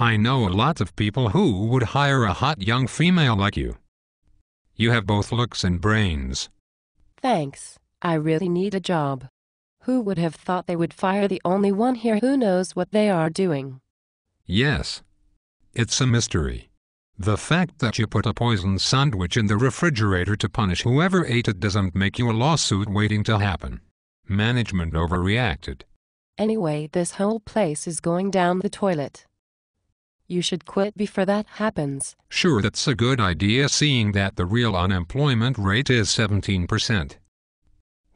I know a lot of people who would hire a hot young female like you. You have both looks and brains. Thanks. I really need a job. Who would have thought they would fire the only one here who knows what they are doing? Yes. It's a mystery. The fact that you put a poisoned sandwich in the refrigerator to punish whoever ate it doesn't make you a lawsuit waiting to happen. Management overreacted. Anyway, this whole place is going down the toilet. You should quit before that happens. Sure, that's a good idea seeing that the real unemployment rate is 17%.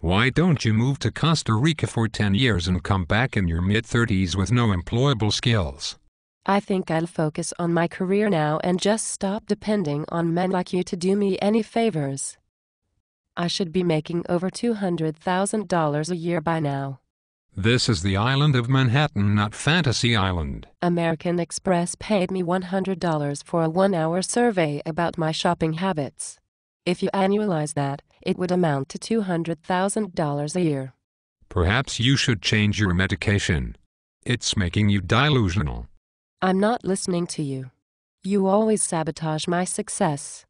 Why don't you move to Costa Rica for 10 years and come back in your mid 30s with no employable skills? I think I'll focus on my career now and just stop depending on men like you to do me any favors. I should be making over $200,000 a year by now. This is the island of Manhattan, not Fantasy Island. American Express paid me $100 for a one hour survey about my shopping habits. If you annualize that, it would amount to $200,000 a year. Perhaps you should change your medication. It's making you delusional. I'm not listening to you. You always sabotage my success.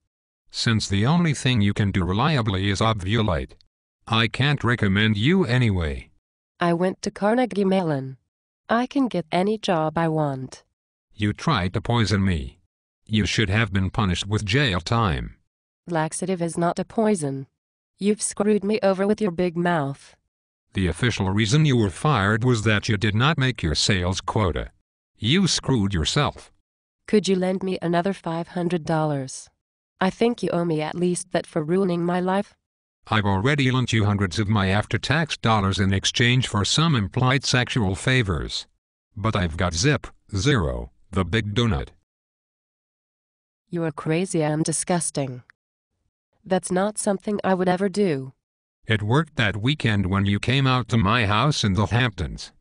Since the only thing you can do reliably is ovulate, I can't recommend you anyway. I went to Carnegie Mellon. I can get any job I want. You tried to poison me. You should have been punished with jail time. Laxative is not a poison. You've screwed me over with your big mouth. The official reason you were fired was that you did not make your sales quota. You screwed yourself. Could you lend me another $500? I think you owe me at least that for ruining my life. I've already lent you hundreds of my after-tax dollars in exchange for some implied sexual favors. But I've got zip, zero, the big donut. You are crazy and disgusting. That's not something I would ever do. It worked that weekend when you came out to my house in the Hamptons.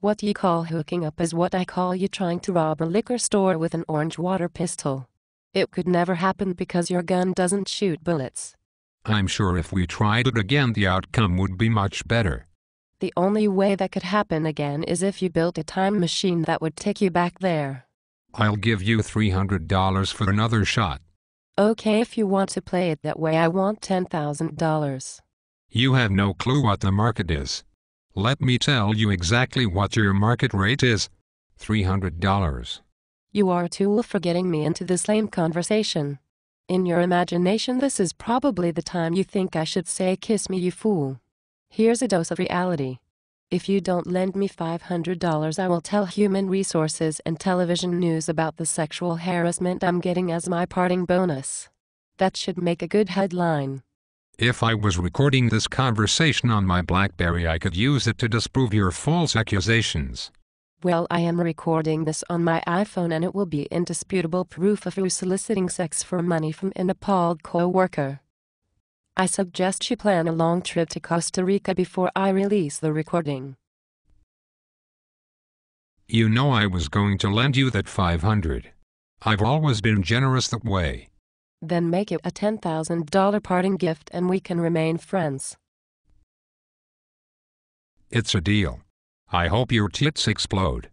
What you call hooking up is what I call you trying to rob a liquor store with an orange water pistol. It could never happen because your gun doesn't shoot bullets. I'm sure if we tried it again the outcome would be much better. The only way that could happen again is if you built a time machine that would take you back there. I'll give you $300 for another shot. Okay, if you want to play it that way, I want $10,000. You have no clue what the market is. Let me tell you exactly what your market rate is $300. You are a tool for getting me into this lame conversation. In your imagination, this is probably the time you think I should say, Kiss me, you fool. Here's a dose of reality. If you don't lend me $500, I will tell Human Resources and Television News about the sexual harassment I'm getting as my parting bonus. That should make a good headline. If I was recording this conversation on my Blackberry, I could use it to disprove your false accusations. Well, I am recording this on my iPhone and it will be indisputable proof of you soliciting sex for money from an appalled co-worker. I suggest you plan a long trip to Costa Rica before I release the recording. You know I was going to lend you that 500. I've always been generous that way. Then make it a $10,000 parting gift and we can remain friends. It's a deal. I hope your tits explode.